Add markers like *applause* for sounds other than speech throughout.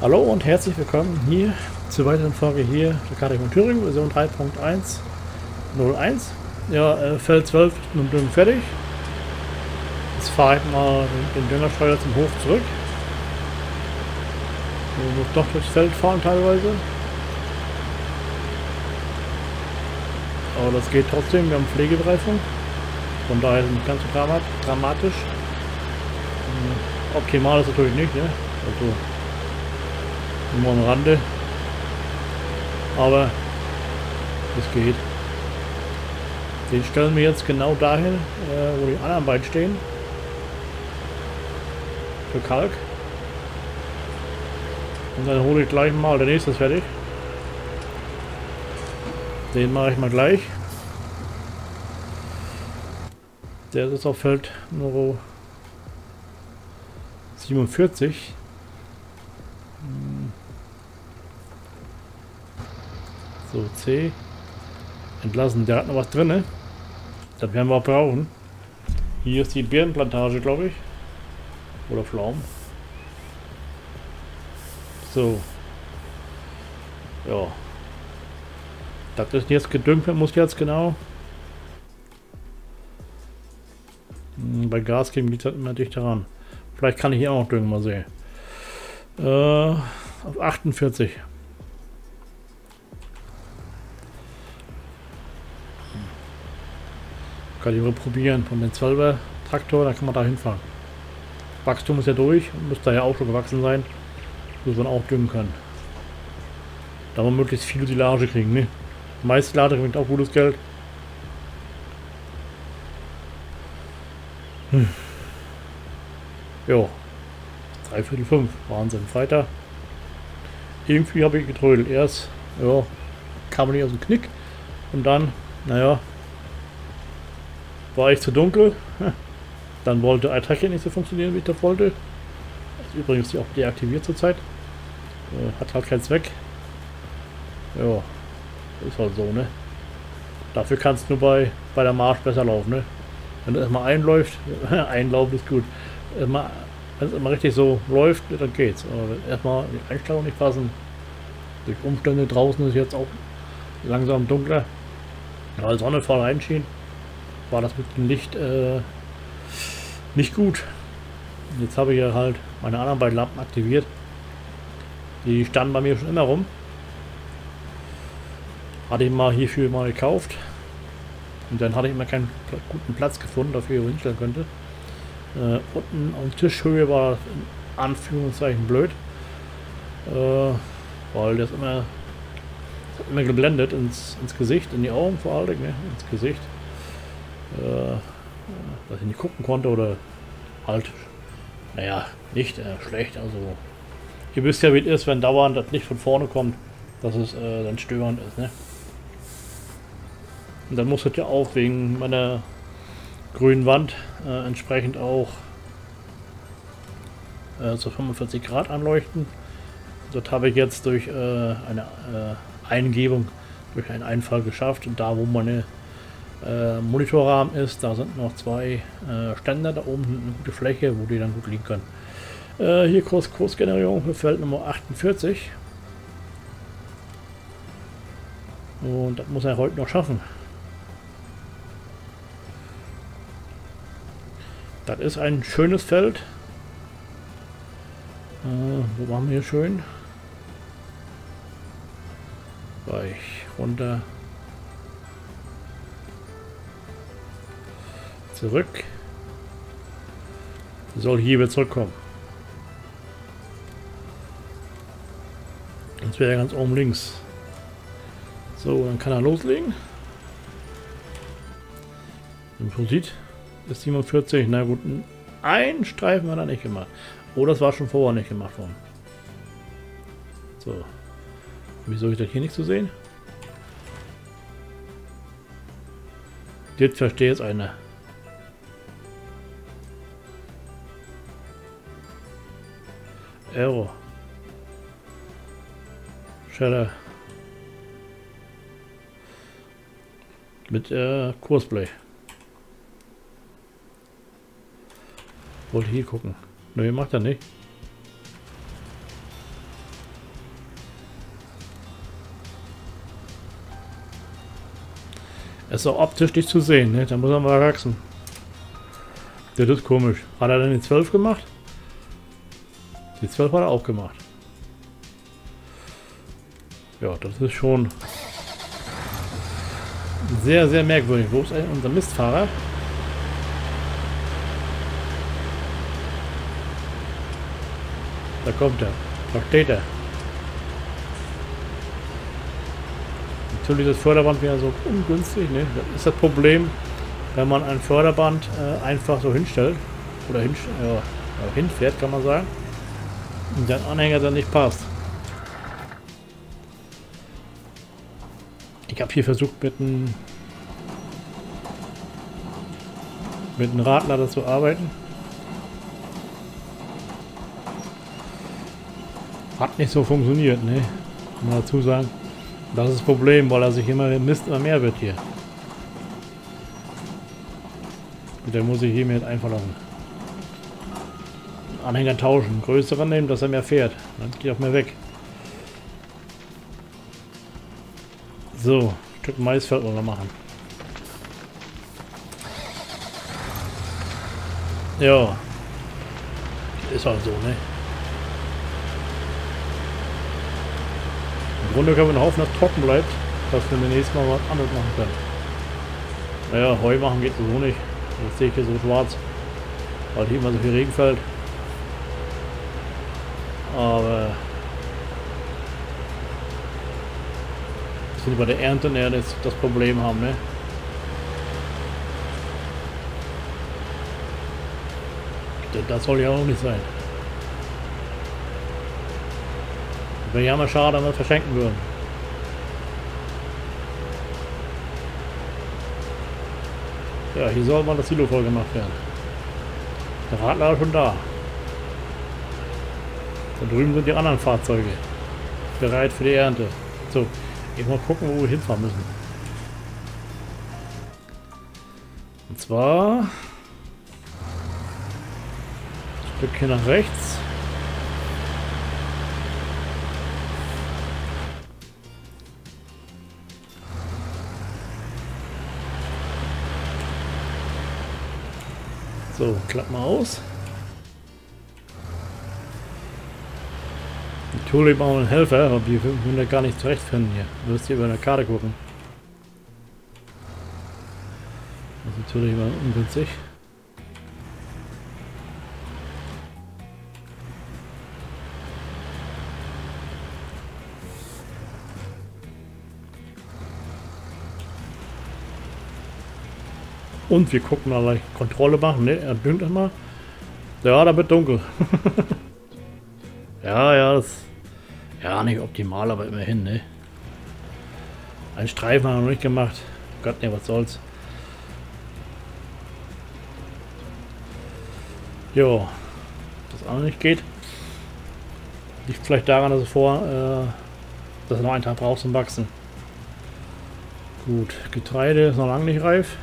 Hallo und herzlich willkommen hier zur weiteren Folge hier der von Thüringen, Version 3.101. Ja, äh, Feld 12 ist nun Düngen fertig. Jetzt fahre ich mal den Düngersteuer zum Hof zurück. Ich muss doch durchs Feld fahren teilweise. Aber das geht trotzdem, wir haben Pflegebereifung. Von daher ist es nicht ganz so dramatisch. Hm, optimal ist natürlich nicht, ne? Also nur am Rande. Aber es geht. Den stellen wir jetzt genau dahin, äh, wo die anderen beiden stehen. Für Kalk. Und dann hole ich gleich mal, der nächste ist fertig. Den mache ich mal gleich. Der ist auf Feld Nummer 47. So, C. Entlassen. Der hat noch was drin. Das werden wir auch brauchen. Hier ist die Birnenplantage, glaube ich. Oder Pflaumen. So. Ja. Das ist jetzt gedüngt muss jetzt genau. Hm, bei Gas geben geht das immer dichter ran. Vielleicht kann ich hier auch noch düngen, mal sehen. Äh, auf 48. Kann ich mal probieren. Von den 12er Traktor, da kann man da hinfahren. Wachstum ist ja durch, müsste ja auch schon gewachsen sein. Muss man auch düngen können. Da man möglichst viel Silage kriegen, ne? Meist Silage bringt auch gutes Geld. Hm. Jo. Dreiviertel fünf. Wahnsinn. Weiter. Irgendwie habe ich getrödelt. Erst, ja, kam man nicht aus dem Knick. Und dann, naja, war ich zu dunkel. *laughs* Dann wollte iTracker nicht so funktionieren, wie ich das wollte. Ist übrigens auch deaktiviert zurzeit. Äh, hat halt keinen Zweck. Ja, ist halt so, ne? Dafür kannst du nur bei, bei der Marsch besser laufen, ne? Wenn du erstmal einläuft, *laughs* einlaufen ist gut. Wenn es immer richtig so läuft, dann geht's. Aber erstmal die Einstellung nicht passen. Durch Umstände draußen ist jetzt auch langsam dunkler. Weil Sonne voll reinschien war das mit dem Licht äh, nicht gut. Jetzt habe ich ja halt meine anderen beiden Lampen aktiviert. Die standen bei mir schon immer rum. Hatte ich mal hierfür mal gekauft. Und dann hatte ich immer keinen guten Platz gefunden, dafür ich hinstellen könnte. Äh, unten auf Tischhöhe war das in Anführungszeichen blöd. Äh, weil das immer, immer geblendet ins, ins Gesicht, in die Augen vor allem, ne? ins Gesicht äh, dass ich nicht gucken konnte oder halt, naja, nicht äh, schlecht. Also, ihr wisst ja, wie es ist, wenn dauernd das Licht von vorne kommt, dass es äh, dann störend ist, ne? Und dann muss es ja auch wegen meiner grünen Wand äh, entsprechend auch äh, zu 45 Grad anleuchten. Das habe ich jetzt durch äh, eine äh, Eingebung, durch einen Einfall geschafft. Und da, wo meine äh, Monitorrahmen ist. Da sind noch zwei äh, Ständer da oben, eine gute Fläche, wo die dann gut liegen können. Äh, hier Kurs Kursgenerierung für Feld Nummer 48. Und das muss er heute noch schaffen. Das ist ein schönes Feld. Äh, wo waren wir hier schön? Weich runter. Zurück. Soll hier wieder zurückkommen. Das wäre ganz oben links. So, dann kann er loslegen. Im sieht, ist 47. Na gut, ein Streifen hat er nicht gemacht. Oh, das war schon vorher nicht gemacht worden. So. Wieso ist das hier nicht zu sehen? Jetzt verstehe es einer. Euro. Shadow. Mit äh, Kursblech. Wollte hier gucken. Ne, macht er nicht. Ist auch optisch nicht zu sehen, ne? Da muss er mal wachsen. Das ist komisch. Hat er denn die 12 gemacht? Die 12 hat er auch gemacht. Ja, das ist schon sehr, sehr merkwürdig. Wo ist unser Mistfahrer? Da kommt er. Da steht er. Natürlich ist das Förderband wieder so ungünstig. Ne? Das ist das Problem, wenn man ein Förderband äh, einfach so hinstellt. Oder hin, ja, hinfährt, kann man sagen. Und der Anhänger dann nicht passt. Ich habe hier versucht mit einem mit Radlader zu arbeiten. Hat nicht so funktioniert, ne? Man dazu sagen. Das ist das Problem, weil er sich immer Mist immer mehr wird hier. Und dann muss ich hier mir jetzt. Anhänger tauschen. Größeren nehmen, dass er mehr fährt. Dann geht auch mehr weg. So, ein Stück Maisfeld wir machen. Ja. Ist halt so, ne? Im Grunde können wir hoffen, dass es trocken bleibt, dass wir beim nächsten Mal was anderes machen können. Naja, Heu machen geht so nicht. Jetzt sehe ich hier so schwarz, weil hier immer so viel Regen fällt. Aber sind bei der Ernte näher das, das Problem haben, ne? Das soll ja auch nicht sein. Wäre ja mal schade, wenn wir verschenken würden. Ja, hier soll mal das Silo voll gemacht werden. Der Radler ist schon da. Da drüben sind die anderen Fahrzeuge. Bereit für die Ernte. So, ich mal gucken, wo wir hinfahren müssen. Und zwar... Ein Stückchen nach rechts. So, klapp mal aus. Wir einen Helfer, aber können da gar nicht zurechtfinden hier. Du wirst hier über eine Karte gucken. Das ist natürlich immer ungünstig. Und wir gucken mal Kontrolle machen. Ne, er dünnt immer. Ja, da wird dunkel. *laughs* ja, ja, das ja, nicht optimal, aber immerhin, ne? Ein Streifen haben wir noch nicht gemacht. Gott, ne, was soll's. Jo, das auch nicht geht. Liegt vielleicht daran, dass es vor, äh, dass er noch einen Tag braucht zum Wachsen. Gut, Getreide ist noch lange nicht reif.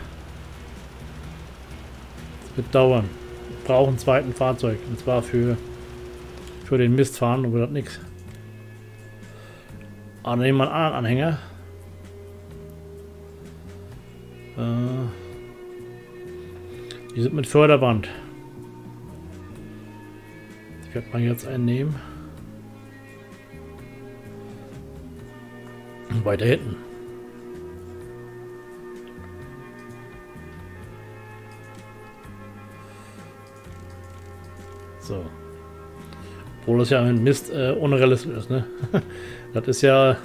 Das wird dauern. Brauchen einen zweiten Fahrzeug. Und zwar für, für den Mistfahren, aber das nichts. Ah, nehmen wir einen anderen Anhänger. Äh, die sind mit Förderband. Ich werde mal jetzt einen nehmen. Weiter hinten. So. Obwohl es ja ein Mist äh, unrealistisch ist, ne? *laughs* Das ist ja...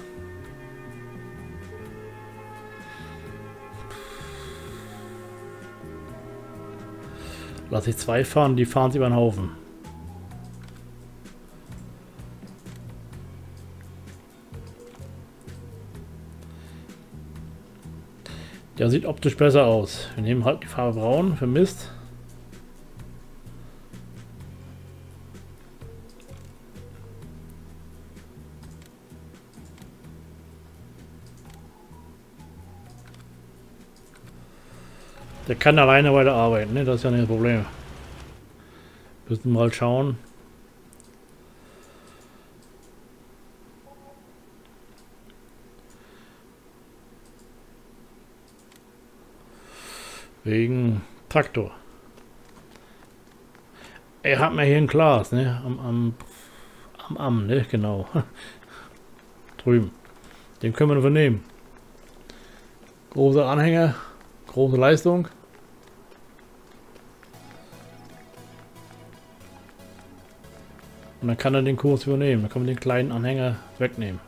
Lass ich zwei fahren, die fahren sie über den Haufen. Der sieht optisch besser aus. Wir nehmen halt die Farbe braun für Der kann alleine weiter arbeiten, ne? das ist ja nicht das Problem. Müssen mal schauen. Wegen Traktor. Er hat mir hier ein Glas, ne? Am, am, am, am ne? Genau. *laughs* Drüben. Den können wir vernehmen. Großer Anhänger, große Leistung. Und dann kann er den Kurs übernehmen. Dann kann man den kleinen Anhänger wegnehmen.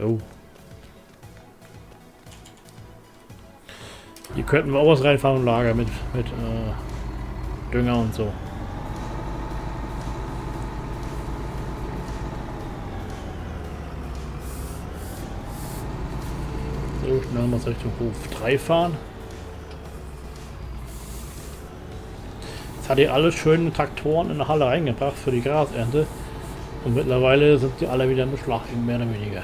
Oh. Hier könnten wir auch was reinfahren im Lager mit, mit äh, Dünger und so. So, schnell mal Richtung Hof 3 fahren. Hat ihr alles schöne Traktoren in der Halle reingebracht für die Grasernte. Und mittlerweile sind die alle wieder in Beschlag, mehr oder weniger.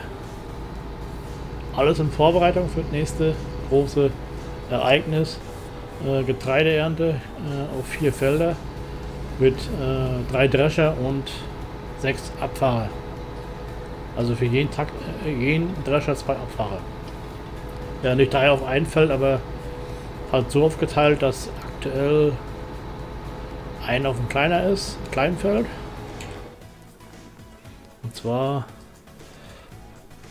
Alles in Vorbereitung für das nächste große Ereignis. Äh, Getreideernte äh, auf vier Felder mit äh, drei Drescher und sechs Abfahrer. Also für jeden, Takt, äh, jeden Drescher zwei Abfahrer. Ja, nicht drei auf ein Feld, aber halt so aufgeteilt, dass aktuell ein auf ein kleiner ist, Kleinfeld. Und zwar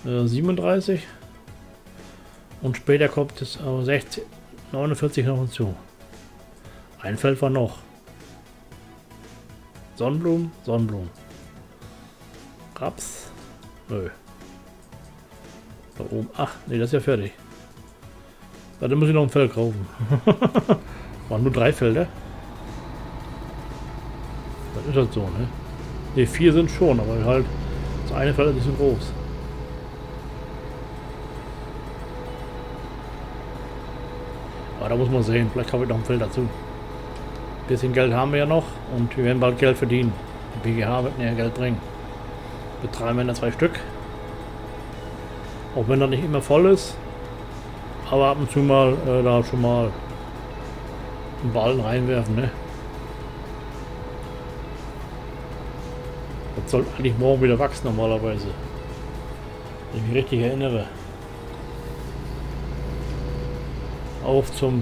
äh, 37. Und später kommt es äh, 60, 49 noch hinzu. Ein Feld war noch. Sonnenblumen, Sonnenblumen. Raps. Nö. Da oben. Ach, nee, das ist ja fertig. Da muss ich noch ein Feld kaufen. *laughs* Waren nur drei Felder. Das ist halt so, ne? Ne, vier sind schon, aber halt das eine Feld ist nicht so groß. Aber da muss man sehen, vielleicht kaufe ich noch ein Feld dazu. Ein bisschen Geld haben wir ja noch und wir werden bald Geld verdienen. Die BGH wird mir Geld bringen. Betreiben wir da zwei Stück. Auch wenn er nicht immer voll ist. Aber ab und zu mal äh, da schon mal einen Ballen reinwerfen, ne? Das soll eigentlich morgen wieder wachsen normalerweise. Wenn ich mich richtig erinnere. Auf zum...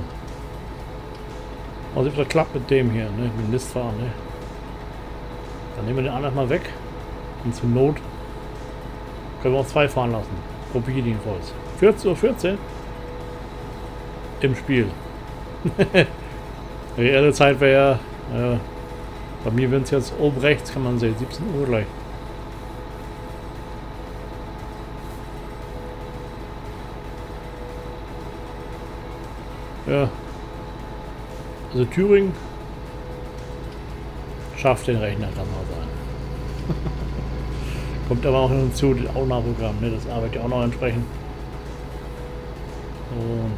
Also ob das klappt mit dem hier, ne? Mit dem Listfahren, ne? Dann nehmen wir den anderen mal weg. Und zur Not können wir auch zwei fahren lassen. Probier jedenfalls. 14 Uhr 14 im Spiel. *laughs* Die reelle Zeit wäre ja, äh, bei mir wenn es jetzt oben rechts, kann man sehen, 17 Uhr gleich. Ja. Also Thüringen schafft den Rechner, kann man sagen. *laughs* Kommt aber auch hinzu, das Auna-Programm, ne? das arbeitet ja auch noch entsprechend. Und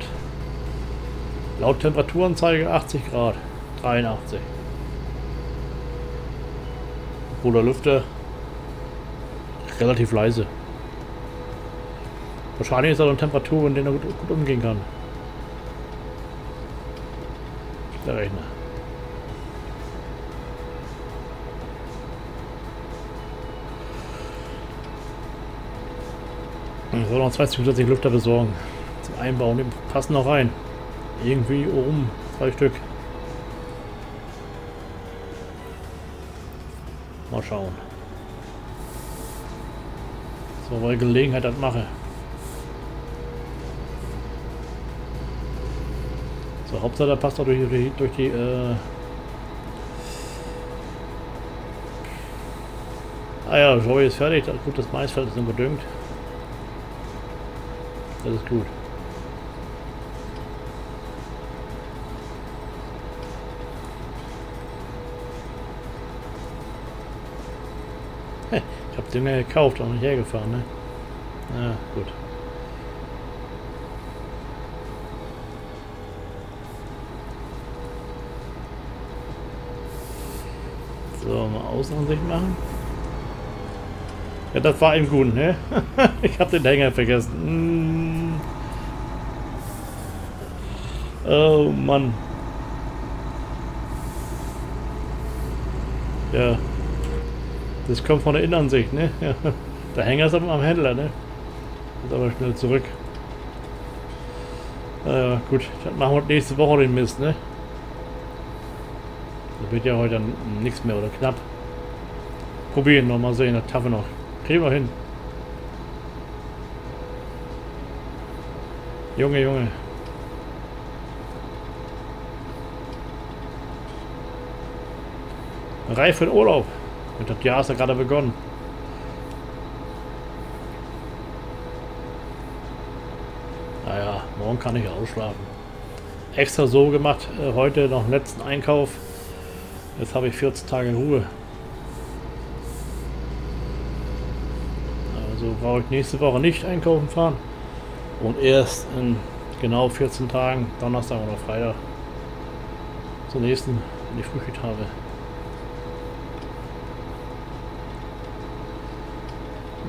laut Temperaturanzeige 80 Grad, 83. Der Lüfter relativ leise. Wahrscheinlich ist er eine Temperatur, in der er gut, gut umgehen kann. Der Rechner. Ich soll noch zwei zusätzliche Lüfter besorgen. Zum Einbauen. Die passen noch rein. Irgendwie oben. Zwei Stück. Mal schauen. So, bei Gelegenheit das mache. So, Hauptsache da passt auch durch die, durch die äh Ah ja, Joy ist fertig. Gut, das Maisfeld ist nur gedüngt. Das ist gut. Ich habe den mir gekauft und nicht hergefahren, ne? Ja, gut. So, mal Außenansicht machen. Ja, das war ihm gut, ne? *laughs* ich habe den Hänger vergessen. Mm. Oh Mann. Ja. Das kommt von der Innenansicht, ne? Ja. Der Hänger ist aber am Händler, ne? Ist aber schnell zurück. Äh, gut, dann machen wir nächste Woche den Mist, ne? Das wird ja heute nichts mehr oder knapp. Probieren noch mal sehen, das Tafel noch. Kriegen wir hin. Junge, Junge. Reif für den Urlaub. Und das Jahr ist ja gerade begonnen. Naja, morgen kann ich ausschlafen. Extra so gemacht, äh, heute noch einen letzten Einkauf. Jetzt habe ich 14 Tage Ruhe. Also brauche ich nächste Woche nicht einkaufen fahren. Und erst in genau 14 Tagen, Donnerstag oder Freitag, zur nächsten, in die Frühschicht habe.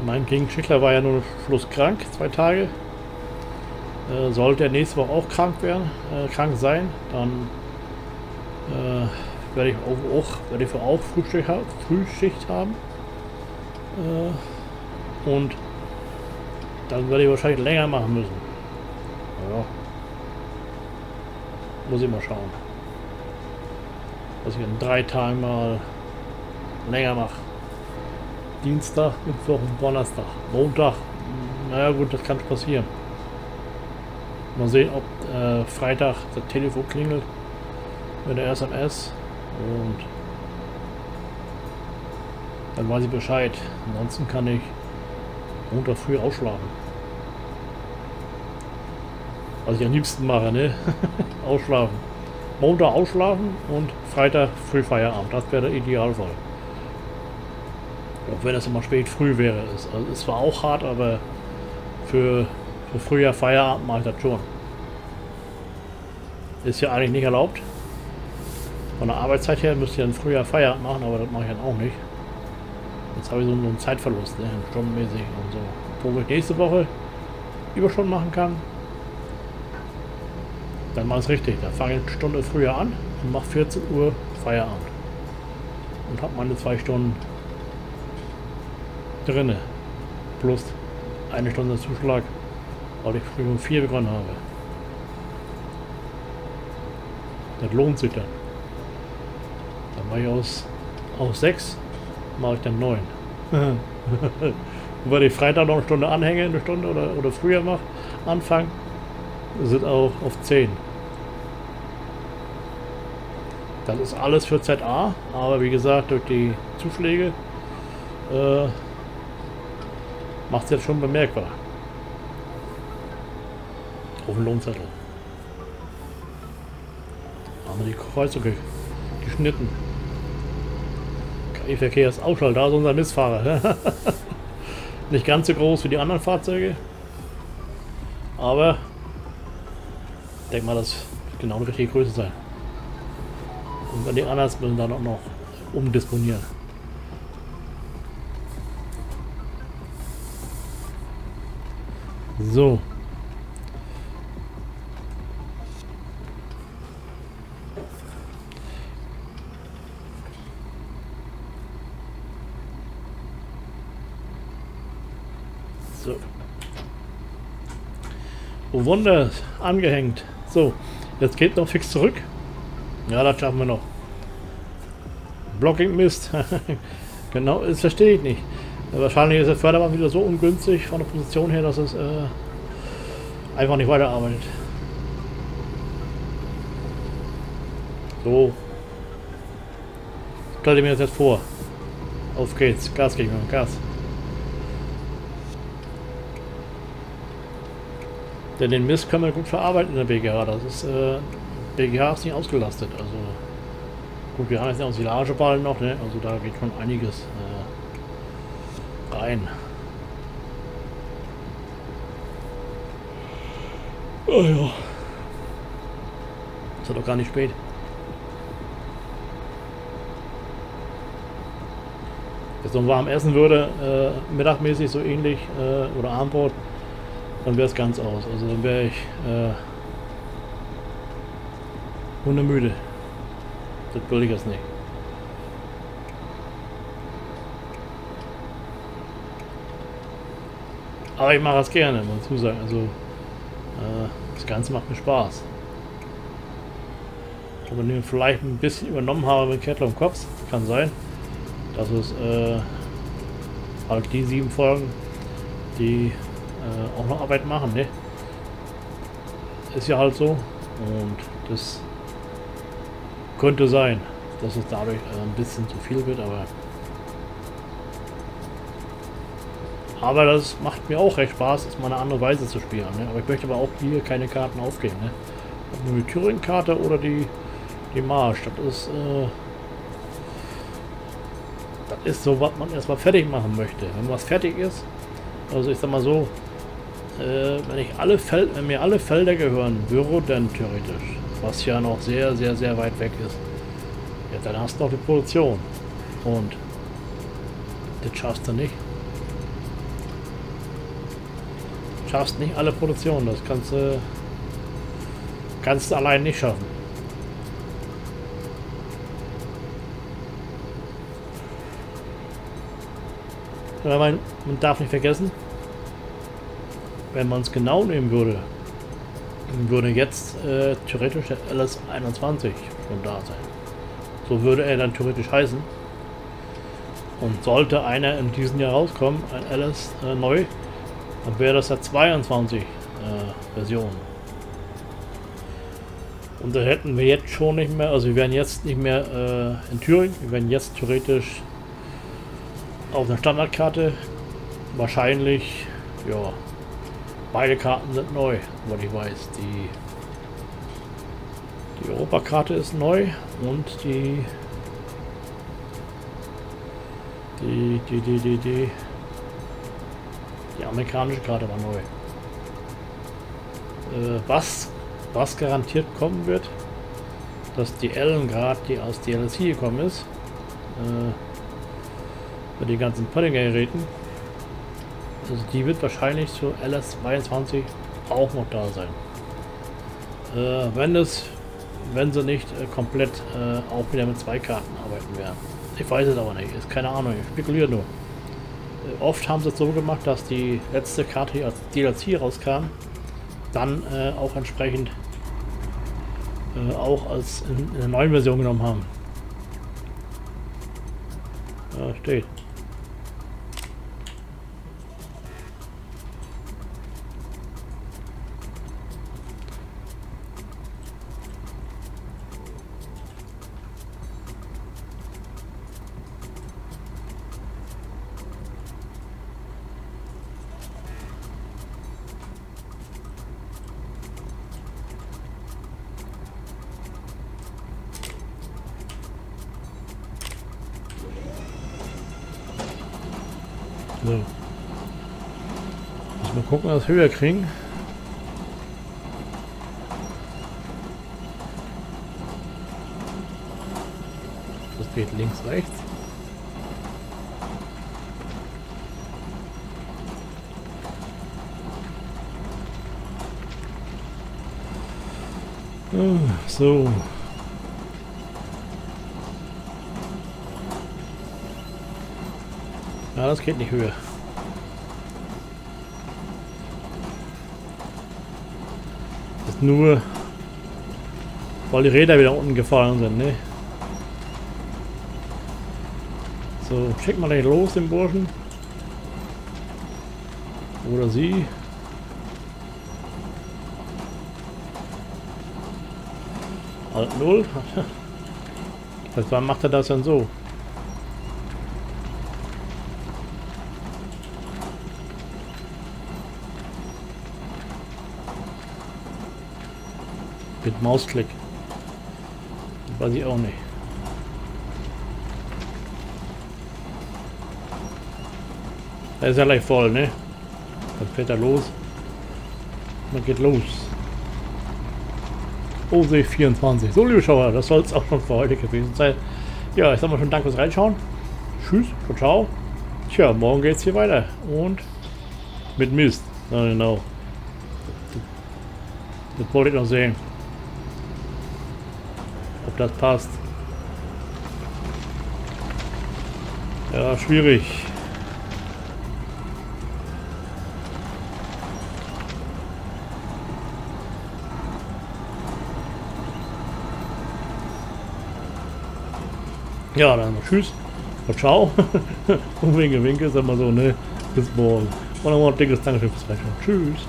Mein King war ja nur Schluss krank, zwei Tage. Äh, sollte er nächste Woche auch krank werden, äh, krank sein, dann äh, werde ich auch, auch, werde ich auch Frühschicht, Frühschicht haben. Äh, und dann werde ich wahrscheinlich länger machen müssen. Ja. Muss ich mal schauen. Dass ich in drei Tagen mal länger mache. Dienstag, Mittwoch und Donnerstag. Montag, naja gut, das kann passieren. Mal sehen, ob äh, Freitag das Telefon klingelt mit der SMS und dann weiß ich Bescheid. Ansonsten kann ich Montag früh ausschlafen. Was ich am liebsten mache, ne? *laughs* ausschlafen. Montag ausschlafen und Freitag früh Feierabend. Das wäre der Idealfall. Auch wenn es immer spät früh wäre. Es, also es war auch hart, aber für, für früher Feierabend mache ich das schon. Ist ja eigentlich nicht erlaubt. Von der Arbeitszeit her müsste ich dann früher Feierabend machen, aber das mache ich dann auch nicht. Jetzt habe ich so einen Zeitverlust, ne? stundenmäßig und so. Wo ich nächste Woche Überstunden machen kann, dann mache ich es richtig. Da fange ich eine Stunde früher an und mache 14 Uhr Feierabend. Und habe meine zwei Stunden drinne. Plus eine Stunde Zuschlag, weil ich früh um vier begonnen habe. Das lohnt sich dann. Dann mache ich aus, aus sechs, mache ich dann neun. *laughs* und wenn ich Freitag noch eine Stunde anhänge, eine Stunde oder, oder früher mache, anfangen, sind auch auf 10. Das ist alles für ZA, aber wie gesagt, durch die Zuschläge äh, macht es jetzt schon bemerkbar. Auf dem Lohnzettel. Haben wir die Kreuzung geschnitten. KI-Verkehr ist auch schon da, ist unser Missfahrer. *laughs* Nicht ganz so groß wie die anderen Fahrzeuge. Aber ich denke mal, das wird genau die richtige Größe sein. Und wenn die anderen müssen dann auch noch umdisponieren. So. So. Oh Wunder, angehängt. So, jetzt geht noch fix zurück. Ja, das schaffen wir noch. Blocking Mist. *laughs* genau, das verstehe ich nicht. Wahrscheinlich ist der Förderband wieder so ungünstig von der Position her, dass es äh, einfach nicht weiterarbeitet. So. Stell dir mir das jetzt vor. Auf geht's. Gas gegen Gas. Denn den Mist können wir gut verarbeiten in der BGH. Das ist, äh, BGH ist nicht ausgelastet. Also gut, wir haben jetzt noch Silageballen noch, ne? Also da geht schon einiges. Äh, rein. Oh ja. Ist doch gar nicht spät. Jetzt noch warm essen würde, äh, mittagmäßig so ähnlich, äh, oder Abendbrot, dann wäre es ganz aus. Also dann wäre ich äh, hundemüde. Das will ich jetzt nicht. Aber ich mache es gerne, muss ich sagen. Also Äh, das Ganze macht mir Spaß. Ob ich ihn vielleicht ein bisschen übernommen habe mit Kettler und Cops, kann sein. Das ist äh, halt die sieben Folgen, die äh, auch noch Arbeit machen, ne? Ist ja halt so. Und das könnte sein, dass es dadurch äh, ein bisschen zu viel wird, aber aber das macht mir auch recht Spaß, ist mal eine andere Weise zu spielen. Ne? Aber ich möchte aber auch hier keine Karten aufgeben. Ne? Ob nur die Thüringen-Karte oder die, die Marsch. Das ist, äh, das ist so, was man erstmal fertig machen möchte. Wenn was fertig ist, also ich sag mal so, äh, wenn ich alle Fel wenn mir alle Felder gehören würden, theoretisch, was ja noch sehr, sehr, sehr weit weg ist, ja, dann hast du noch die Produktion. Und das schaffst du nicht. Schaffst nicht alle Produktionen, das kannst du, kannst du allein nicht schaffen. Man, man darf nicht vergessen, wenn man es genau nehmen würde, würde jetzt äh, theoretisch der LS21 schon da sein. So würde er dann theoretisch heißen. Und sollte einer in diesem Jahr rauskommen, ein LS äh, neu, dann wäre das ja 22 äh, Version. Und da hätten wir jetzt schon nicht mehr, also wir wären jetzt nicht mehr äh, in Thüringen, wir wären jetzt theoretisch auf einer Standardkarte. Wahrscheinlich, ja, beide Karten sind neu, was ich weiß. Die, die Europakarte ist neu und die, die, die, die, die, die amerikanische Karte war neu. Äh, was, was garantiert kommen wird, dass die Ellen gerade, die aus DLC gekommen ist, äh, bei den ganzen Putting-Geräten. Also die wird wahrscheinlich zu LS22 auch noch da sein. Äh, wenn es, wenn sie nicht äh, komplett äh, auch wieder mit zwei Karten arbeiten werden. Ich weiß es aber nicht, ist keine Ahnung, ich spekuliere nur. Äh, oft haben sie es so gemacht, dass die letzte Karte hier als DLC rauskam, dann äh, auch entsprechend äh, auch als in, in der neuen Version genommen haben. Ja, steht. Mal gucken, was höher kriegen. Das geht links, rechts. Ah, so. Ja, das geht nicht höher. Das ist nur, weil die Räder wieder unten gefallen sind, ne? So, schick mal gleich los, den Burschen. Oder sie. Alt Null. *laughs* Seit wann macht er das denn so? Mit Mausklick. Weiß ich auch nicht. Da ist ja gleich voll, ne? Dann fährt er los. Dann geht los. Ich 24. So, liebe Schauer, das soll es auch schon für heute gewesen sein. Ja, ich sag mal schon Danke fürs Reinschauen. Tschüss, ciao, ciao. Tja, morgen geht's hier weiter. Und mit Mist. Genau. Das wollte ich noch sehen ob das passt. Ja, schwierig. Ja, dann tschüss und ciao. *laughs* und winke, winke ist immer so, ne? Bis morgen. Und nochmal ein dickes Dankeschön fürs Reinschauen. Tschüss.